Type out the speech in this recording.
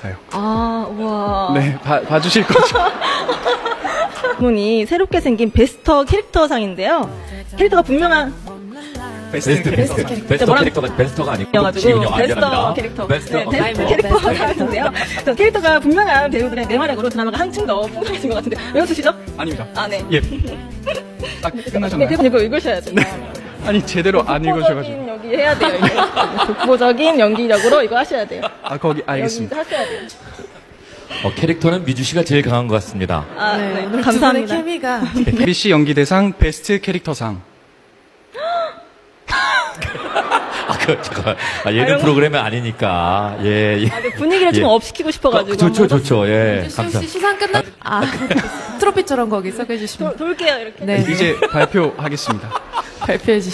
자요. 아, 우와. 네, 봐, 봐주실 거죠? 분이 새롭게 생긴 베스터 캐릭터상인데요. 캐릭터가 분명한 베스트 베스트 베스트 뭐라- 캐릭터가 베스터가 아니고 지금요 베스터. 캐릭터 베스터 네, 베스트 캐릭터상인데요. 캐릭터가 분명한 배우들의 내마력으로 드라마가 한층 더 풍성해진 것 같은데 외워주시죠? 아닙니다. 아, 네. 예. 아, 네, 끝나셨나요? 대본 이거 읽으셔야 돼요. 아니, 제대로 안 읽으셔가지고. 독보적인 연기 해야 돼요, 이거. 독보적인 연기력으로 이거 하셔야 돼요. 아, 거기, 알겠습니다. 하셔야 돼요. 어, 캐릭터는 미주 씨가 제일 강한 것 같습니다. 아, 네, 네. 오늘 감사합니다. 케미가 MBC 연기 대상 베스트 캐릭터상. 아, 그 잠깐. 아, 예능 이런 거- 프로그램이 아니니까. 예. 예. 아, 네, 분위기를 좀 예. 업시키고 싶어가지고. 좋죠, 한번 좋죠. 예. 시 감사. 혹시 시상 끝나 아 트로피처럼 거기 써주시면 돌, 돌게요, 이렇게. 네 이제 발표하겠습니다. 발표해 주시죠.